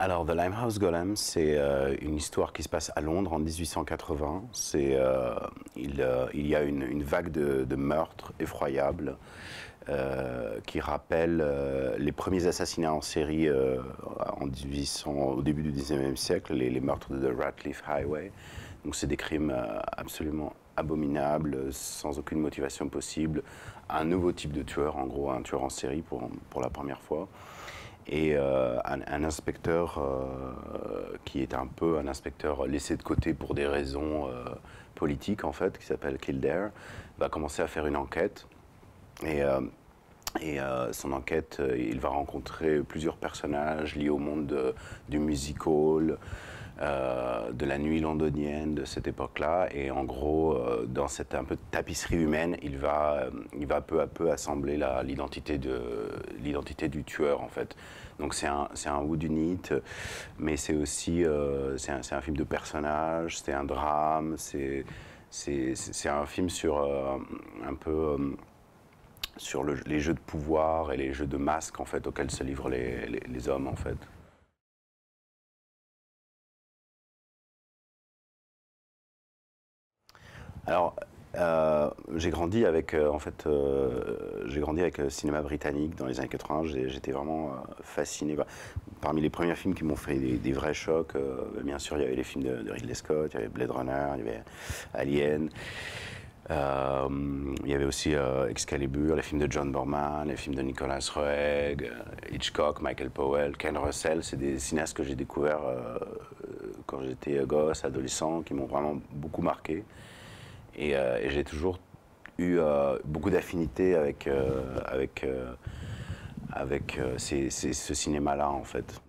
Alors, The Limehouse Golem, c'est euh, une histoire qui se passe à Londres en 1880. C'est, euh, il, euh, il, y a une, vague de, meurtres effroyables qui rappellent les premiers assassinats en série en 1800, au début du 19e siècle, les, les meurtres de The Ratcliffe Highway. Donc, c'est des crimes absolument abominables, sans aucune motivation possible. Un nouveau type de tueur, en gros, un tueur en série pour, pour la première fois et euh, un, inspecteur euh, qui est un peu un inspecteur laissé de côté pour des raisons euh, politiques en fait, qui s'appelle Kildare, va commencer à faire une enquête. Et, son enquête, il va rencontrer plusieurs personnages liés au monde de, du musical, euh, de la nuit londonienne de cette époque-là. Et en gros, euh, dans cette un peu tapisserie humaine, il va, euh, il va peu à peu assembler l'identité du tueur, en fait. Donc c'est un, un whodunit, mais c'est aussi c'est un, film de personnages, c'est un drame, c'est un film sur un peu sur le, les jeux de pouvoir et les jeux de masques en fait auxquels se livrent les, les, les hommes en fait. Alors, euh, j'ai grandi avec, euh, en fait, euh, j'ai grandi avec le cinéma britannique dans les années 80. J'étais vraiment fasciné. Parmi les premiers films qui m'ont fait des, des, vrais chocs, bien sûr, il y avait les films de, de, Ridley Scott, il y avait Blade Runner, il y avait Alien. il y avait aussi Excalibur, les films de John Borman, les films de Nicolas Roeg, Hitchcock, Michael Powell, Ken Russell. C'est des cinéastes que j'ai découverts quand j'étais gosse, adolescent, qui m'ont vraiment beaucoup marqué. Et, euh, et j'ai toujours eu euh, beaucoup d'affinité avec, euh, ce cinéma-là, en fait.